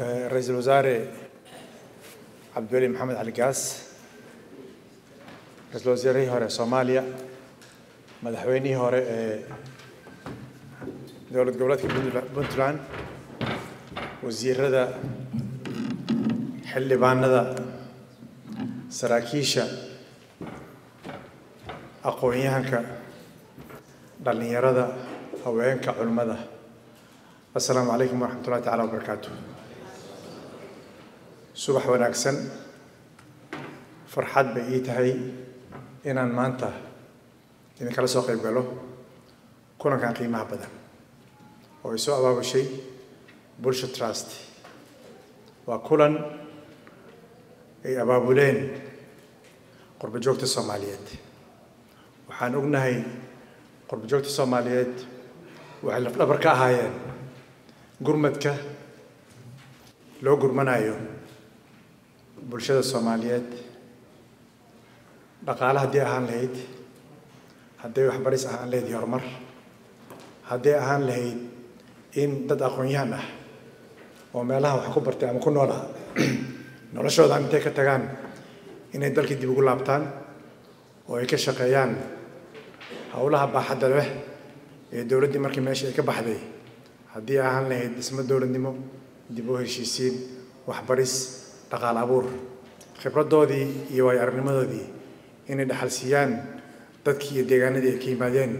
آه، رئيس الوزراء عبد الله محمد علقاس رئيس الوزراء هوري صوماليا مدحويني هوري آه، دولة قبلتك بنتلان وزير هذا حل بان هذا سراكيشا أقوينيانكا دالنيرادا هوينكا علمدا السلام عليكم ورحمة الله تعالى وبركاته. صبح وناكسن فرحات إن إنان مانتا إنك على سوق يبغلو كونا كان قيمة أبدا ويسوء أبا بشي برش تراستي وكولا أي أبا بولين قرب جوكت الصوماليات وحان أغنى هاي قرب جوكت الصوماليات وحان لفلا بركاها هاي قرمتك لو قرمنا يوم bulshada soomaaliyeed. Dhaqaale haddii ahaan lahayd hadday waxbaris ahaan lahayd horumar hadday ahaan lahayd in dad aqoon-yahan ah oo meelaha wax ku bartay ama ku noolaa noloshooda intay ka tagaan inay dalkii dib ugu laabtaan oo ay ka shaqeeyaan howlaha baaxadda leh ee dowladdii markii meesha ay ka baxday haddii ahaan lahayd dhismo dowladnimo dib u heshiisiin waxbaris dhaqaal abuur khibraddoodii iyo waayo aragnimadoodii inay dhaxal siiyaan dadkii iyo deegaanadii ay ka yimaadeen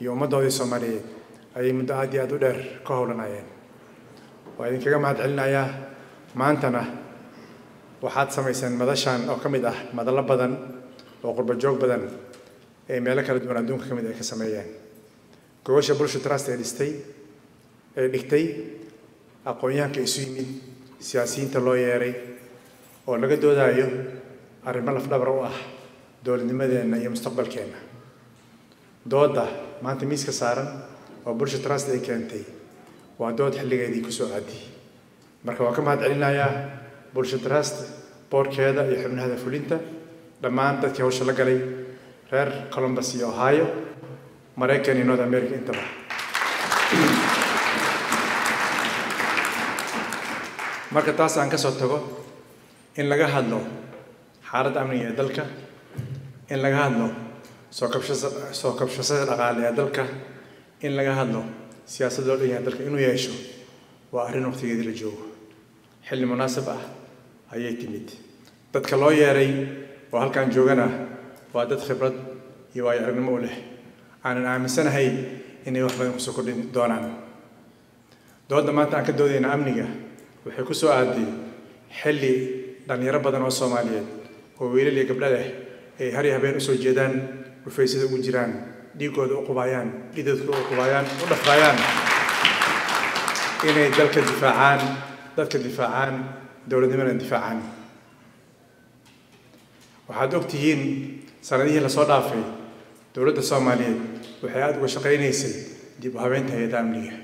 iyo ummaddoodii soomaaliyeed ayay muddo aad iyo aad u dheer ka howlanayeen waa idinkaga mahad celinayaa maantana waxaad samayseen madashan oo ka mid ah madallo badan oo qurbo joog badan ee meelo kala duwan adduunka ka mid ay ka sameeyeen. Gobasha bulsha trust ee dhistay ee dhigtay aqoon-yahanka isu yimid siyaasiyiinta loo yeeray oo laga doodaayo arrimo lafdhabar u ah dowladnimadeenna iyo mustaqbalkeenna. Doodda maanta miiska saaran oo bulsha trust ay keentay waa dood xilligeedii ku soo aadi marka waan ka mahad celinayaa bulsha trust boorkeeda iyo xubnaheeda fulinta dhammaan dadkii hawsha la galay reer columbus iyo ohio maraykan iyo north america intaba marka taas aan ka soo tago in laga hadlo xaaladda amniga ee dalka in laga hadlo soo kabshasa soo kabshasada dhaqaale ee dalka in laga hadlo siyaasad loo dhan yahay dalka inuu yeesho waa arrin waqtigeedii la joogo xilli munaasab ah ayay timid dadka loo yeeray oo halkan joogana waa dad khibrad iyo waayo aragnimo u leh aanan aaminsanahay inay wax badan kusoo kordhin doonaan doodda maanta aan ka doodayna amniga waxay ku soo aaday xilli dhallinyaro badan oo soomaaliyeed oo wiilal iyo gabdho leh ay har iyo habeen u soo jeedaan dhufaysada ugu jiraan dhiiggooda u qubaayaan dhidadkooda u qubaayaan u dhafraayaan inay dalka difaacaan dadka difaacaan dowladnimana difaacaan. Waxaad og tihiin sanadihii la soo dhaafay dowladda soomaaliyeed waxay aada uga shaqaynaysay dib u habeynta hay'adda amniga.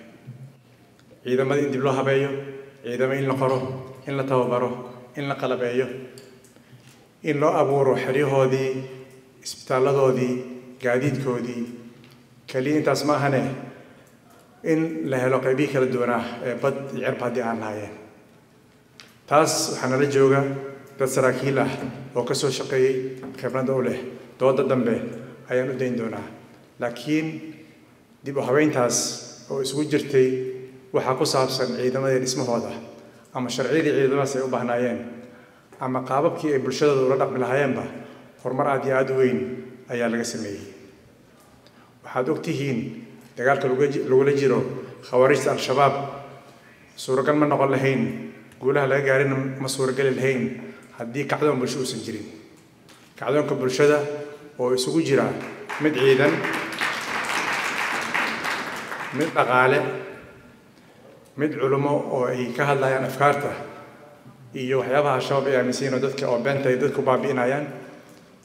Ciidamada in dib loo habeeyo ciidamo in la qoro in la tababaro in la qalabeeyo in loo abuuro xeryahoodii isbitaalladoodii gaadiidkoodii. Keliya intaas ma ahane in la helo qaybihii kala duwanaa ee bad iyo cirba haddii aan lahaayeen. Taas waxaa nala jooga dad saraakiil ah oo ka soo shaqeeyey khibradda u leh. Dooda dambe ayaan u dayn doonaa. Laakiin dib u habeyntaas oo isugu jirtay waxaa ku saabsan ciidamadii dhismahooda ama sharciyadii ciidamadaas ay u baahnaayeen ama qaababkii ay bulshadooda ula dhaqmi lahaayeenba horumar aad iyo aada u weyn ayaa laga sameeyey. Waxaad og tihiin dagaalka lagula jiro khawaarijta al-shabaab. Suuragal ma noqon lahayn guulaha laga gaarina ma suurageli lahayn haddii kacdoon bulsho uusan jirin. Kacdoonka bulshada oo isugu jira mid ciidan mid dhaqaale mid culummo oo ay ka hadlayaan afkaarta iyo waxyaabaha al-shabaab ay oo dadka oo beenta ay dadku baabi'inayaan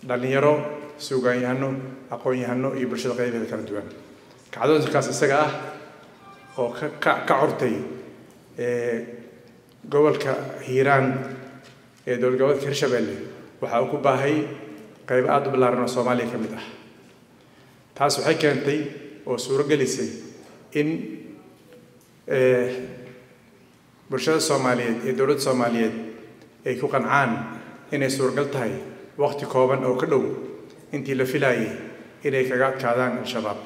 dhallinyaro suugaanyahano aqoon-yahano iyo bulshada qaybeeda kala duwan. Kacdoonkaas isaga ah oo ka curtay gobolka hiiraan ee dowlad goboleedka hirshabelle waxa uu ku baahay qaybo aada u ballaaran oo soomaaliya ka mid ah. Taas waxay keentay oo suuro gelisay in bulshada soomaaliyeed iyo dowladda soomaaliyeed ay ku qancaan inay suuragal tahay waqti kooban oo ka dhow intii la filaayay inay kaga adkaadaan al-shabaab.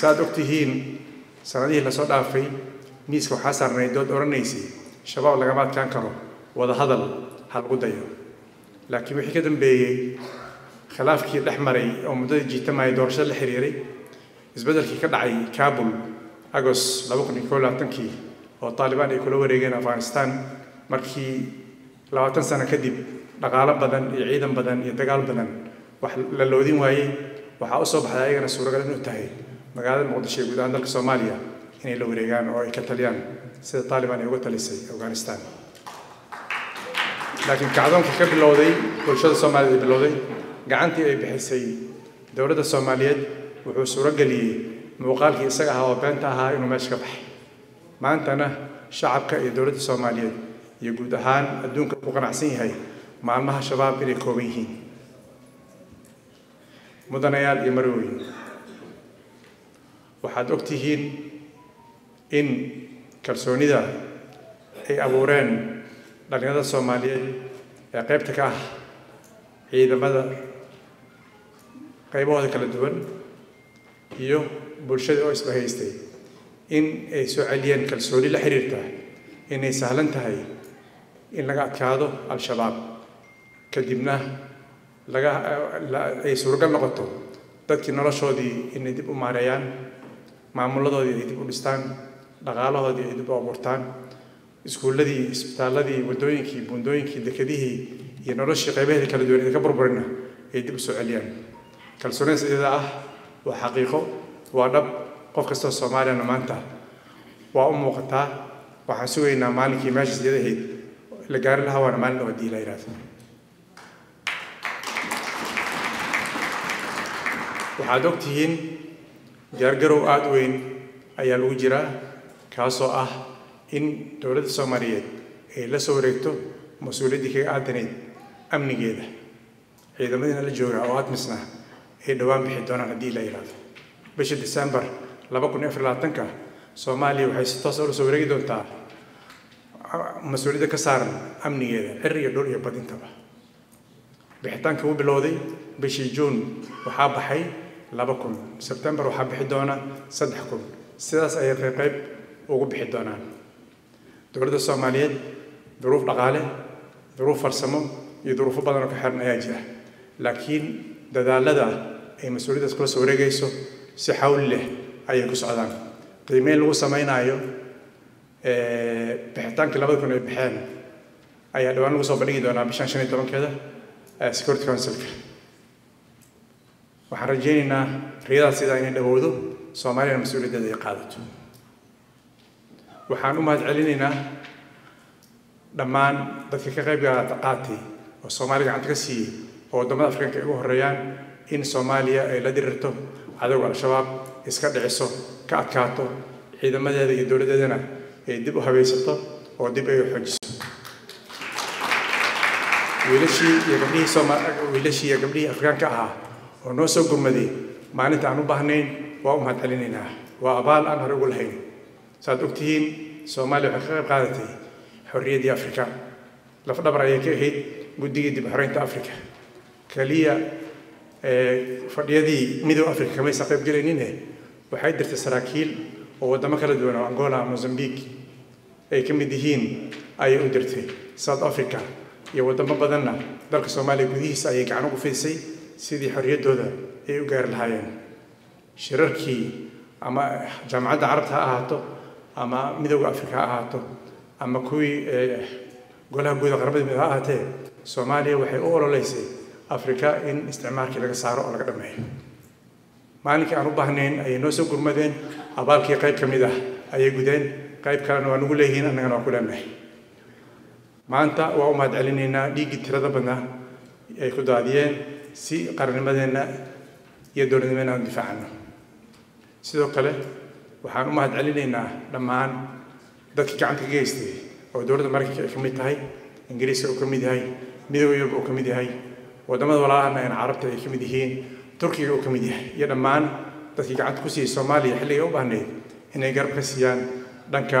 Saaad og tihiin sanadihii la soo dhaafay miiska waxaa saarnay dood odhanaysay shabaab lagama adkaan karo wada hadal ha lagu dayo. Laakiin wixii ka dambeeyey khilaafkii dhex maray oo muddadii jiitamayay doorashada la xiriiray isbeddelkii ka dhacay kabul agos laba kun iyo koo labaatankii oo taalibaan ay kula wareegeen afghanistan markii labaatan sano kadib dhaqaalo badan iyo ciidan badan iyo dagaal badan wax la loodin waayey. Waxaa u soo baxday ayagana suuragal inuu tahay magaalada muqdisho ee guud ahaan dalka soomaaliya inay la wareegaan oo ay ka taliyaan sida taalibaan ay uga talisay afghanistan. Laakiin kacdoonka ka bilowday bulshada soomaaliyeed ay bilowday gacantii ay bixisay dowladda soomaaliyeed wuxuu suuro geliyey muuqaalkii isaga ahaa oo beenta ahaa inuu meesha ka baxay maantana shacabka iyo dowladda soomaaliyeed iyo guud ahaan adduunka ku qanacsan yahay maalmaha shabaab inay kooban yihiin mudanayaal iyo marweyn waxaad og tihiin in kalsoonida ay abuureen dhallinyarada soomaaliyeed ee qaybta ka ah ciidamada qaybahooda kala duwan iyo bulshada oo isbahaystay in ay soo celiyeen kalsooni la xiriirta inay sahlan tahay in laga adkaado al-shabaab. Kadibna laga ay suuragal noqoto dadkii noloshoodii inay dib u maareeyaan maamuladoodii ay dib u dhistaan dhaqaalahoodii ay dib u abuurtaan iskuulladii isbitaalladii waddooyinkii buundooyinkii dekedihii iyo noloshii qaybaheeda kala duwan ee ka burburina ay dib u soo celiyaan kalsoonidaas iyada ah waa xaqiiqo waa dhab. Qof kastoo soomaaliyana maanta waa u muuqataa. Waxaan sugaynaa maalinkii meeshaas iyada ahayd la gaari lahaa waana maalin oo haddii la yidhaahdo waxaad og tihiin diyaargarow aada weyn ayaa lagu jiraa kaasoo ah in dowladda soomaaliyeed ay la soo wareegto mas'uuliyaddii kaga aadaneyd amnigeeda. Ciidamadiina la jooga oo admisna waxay si toos ula soo wareegi doontaa mas-uuliyadda ka saaran amnigeeda cir iyo dhul iyo badintaba bixitaanka uu bilowday bishii juun waxaa baxay laba kun sebtembar waxaa bixi doona saddex kun sidaas ayay qayb qayb ugu bixi doonaan dowladda soomaaliyeed duruuf dhaqaale duruuf farsamo iyo duruufo badan oo ka xiran ayaa jira laakiin dadaalada ay mas'uuliyaddaas kula soo wareegayso si xawli leh ayay ku socdaan. Qiimeyn lagu sameynaayo bixitaankii labada kun ay baxeen ayaa dhawaan lagu soo bandhigi doonaa bishan shan iyo tobankeeda security councilka. Waxaan rajaynaynaa riyadaas sidaa inay dhawowdo soomaaliyana mas'uuliyaddeeda ay qaadato. Waxaan u mahad celinaynaa dhammaan dadka ka qayb qaatay oo soomaaliya gacanta ka siiyey oo waddamada afrikanka ay ugu horreeyaan in soomaaliya ay la dirirto cadowga al-shabaab iska dhiciso ka adkaato ciidamadeeda iyo dowladdeedana ay dib u habaysato oo dib ay xoojiso. Wiilashii iyo gabdhihii sooma wiilashii iyo gabdhihii afrikaanka ahaa oo noo soo gurmaday maalinta aan u baahnayn waa u mahad celinaynaa waa abaal aan hore ugu lahayn. Saaad og tihiin soomaaliya waxay ka qayb qaadatay xorriyaddii afrika. Lafdhabar ayay ka ahayd guddigii dib xoreynta afrika keliya fadhiyadii midooda afrika kamaysan qayb gelaynine waxay dirtay saraakiil oo waddamo kala duwan oo angola mozambique ay ka mid yihiin ayay u dirtay. South africa iyo waddamo badanna dalka soomaaliya gudihiisa ayay gacan ugu fidisay sidii xorriyaddooda ay u gaari lahaayeen. Shirarkii ama jaamacadda carabta ha ahaato ama midooda afrika ha ahaato ama kuwii golaha guuda qaramada mid ha ahaatee soomaaliya waxay u ololeysay afrika in isticmaalkii laga saaro oo laga dhameeyo maalinkii aan u baahnayn ayay noo soo gurmadeen abaalkii qayb ka mid ah ayay gudeen qayb kalena waa nagu leeyihiin annagana waa ku leenahay maanta waa u mahad celinaynaa dhiiggii tirada badnaa ay ku daadiyeen si qarannimadeenna iyo dowladnimadeenna aan difaacano sidoo kale waxaan u mahad celinaynaa dhammaan dadkii gacanta ka geystay oo dowladda maraykanka ay ka mid tahay ingiriiska uu ka mid yahay midooda uu ka mid yahay waddamada walaalahana carabta ay ka mid yihiin turkiga uu ka mid yahay iyo dhammaan dadkii gacanta ku siiyey soomaaliya xilligay u baahnayd inay garab ka siiyaan dhanka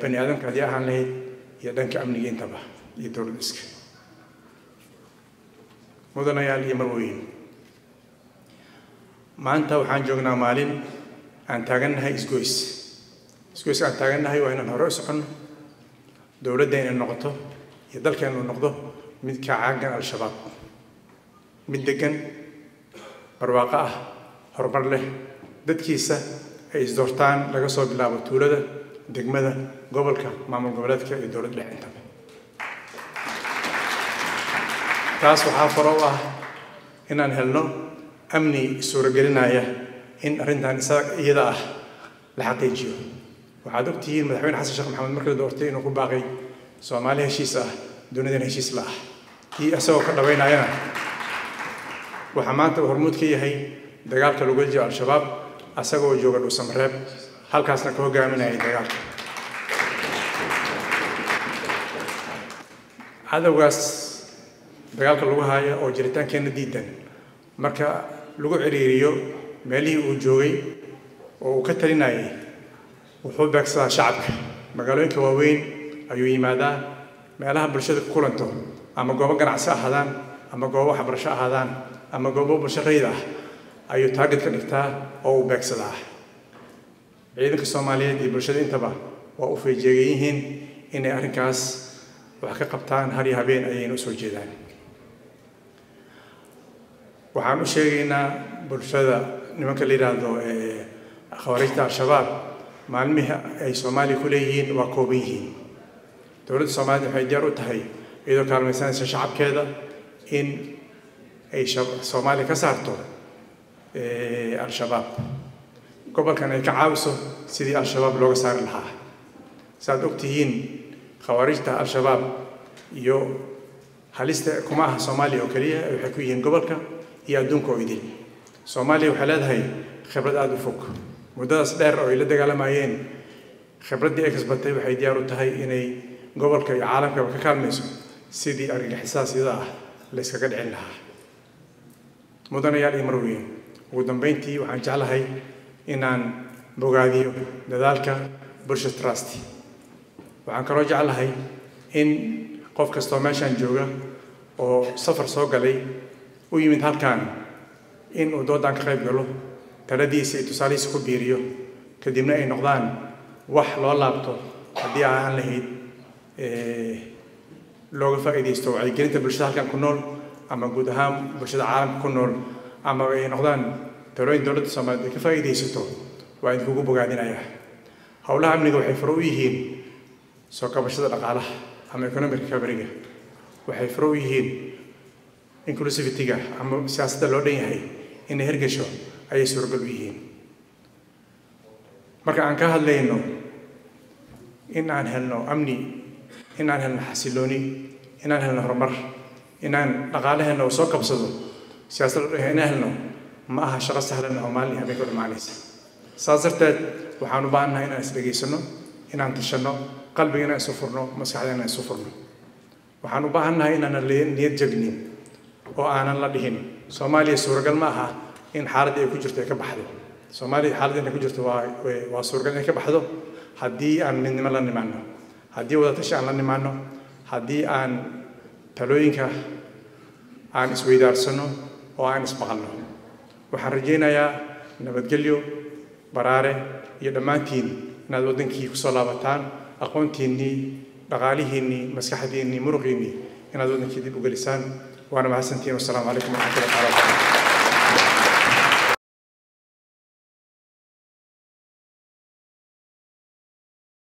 bani aadamka haddii ahaan lahayd iyo dhanka amniga intaba iyo dowlad iska mudanayaal iyo marweyn maanta waxaan joognaa maalin aan taagannahay isgoys. Isgoyska aan taagannahay waa inaan hore u soconno dowladda inay noqoto iyo dalkeenu noqdo mid ka caagan al-shabaab mid degan barwaaqo ah horumar leh dadkiisa ay isdoortaan laga soo bilaabo tuulada degmada gobolka maamul goboleedka iyo dowlad dhexe intaba taas waxaa faro u ah inaan helno amni suuragelinaya in arrintan iyada ah la xaqiijiyo waxaad ogtihiin madaxweyne xasan sheekh maxamed markii la doortay inuu ku baaqay soomaali heshiis ah dunidan heshiis la ah kii isagoo ka dhawaynayana waxaa maanta uu hormuud ka yahay dagaalka lagu jiro al-shabaab asagoo jooga dhuusamareeb halkaasna ka hogaaminayay dagaalka. Cadowgaas dagaalka lagu haayo oo jiritaankeenna diidan marka lagu ciriiriyo meelihii uu joogay oo uu ka talinayay wuxuu beegsadaa shacabka. Magaalooyinka waaweyn ayuu yimaadaa meelaha bulshada ku kulanto ama goobo ganacsi ahaadaan ama goobo waxbarasho ahaadaan ama goobo bulsho rayid ah ayuu taarget ka dhigtaa oo uu beegsadaa. Ciidanka soomaaliyeed iyo bulshada intaba waa u feejeegan yihiin inay arrinkaas wax ka qabtaan har iyo habeen ayayna u soo jeedaan. Waxaan u sheegaynaa bulshada nimanka la yidhaahdo khawaarijta al-shabaab maalmihii ay soomaaliya ku leeyihiin waa kooban yihiin. Dowladda soomaaliyed waxay diyaar u tahay iyadoo kaalmaysanaysa shacabkeeda in ay soomaaliya ka saarto al-shabaab gobolkan ay ka caawiso sidii al-shabaab looga saari lahaa saaad ogtihiin khawaarijta al-shabaab iyo halista kuma aha soomaaliya oo keliya waxay ku yihiin gobolka iyo adduunka oo idil soomaaliya waxay leedahay khibrad aada u fog muddadaas dheer oo ay la dagaalamayeen khibraddii ay kasbatay waxay diyaar u tahay inay gobolka iyo caalamkaba ka kaalmayso sidii argagixisaas iyada ah la yskaga dhicin lahaa. Mudanayaal iyo marweyn ugu dambeyntii waxaan jeclahay inaan bogaadiyo dadaalka bulsha trust. Waxaan kaloo jeclahay in qof kastoo meeshaan jooga oo safar soo galay u yimid halkan in uu doodaan ka qayb galo taladiisa iyo tusaalihiisa ku biiriyo. Kadibna ay noqdaan wax loo laabto haddii aan lahayd looga faa'iidaysto wacyigelinta bulshada halkan ku nool ama guud ahaan bulshada caalamka ku nool ama ay noqdaan talooyin dowladda soomaaliyeed ay ka faa'iidaysato waa idinkugu bogaadinayaa howlaha amniga waxay faro u yihiin soo kabashada dhaqaalaha ama economic recoveryga waxay faro u yihiin inclusivityga ama siyaasadda loo dhan yahay inay hergesho ayay suuragal u yihiin. Marka aan ka hadlayno in aan helno amni in aan helno xasilooni in aan helno horumar in aan dhaqaalaheenna uu soo kabsado yahay inaan helno ma aha shaqo sahlan oo maalin habeenka u dhammaanaysa saas darteed waxaan u baahannahay inaan is dhegaysano inaan tashanno qalbiga inaan isu furno maskaxda inaan isu furno. Waxaan u baahannahay inaanan niyad jabinin oo aanan la dhihin. Soomaaliya suuragal ma aha in xaaladda ay ku jirto ay ka baxdo. Soomaaliya xaaladda ku jirto waa waa suuragal inay ka baxdo. Haddii aan midnimo la nimaano haddii wadatashi aan la nimaano haddii aan talooyinka aan isweydaarsano oo aan ismaqalno waxaan rajaynayaa nabadgelyo baraare iyo dhammaantiin inaad waddankii ku soo laabataan aqoontiinnii dhaqaalihiinnii maskaxdiinnii muruqiinnii inaad waddankii dib u gelisaan. Waana mahadsantihiin wasalaamu calaykum waraxmatullahi taala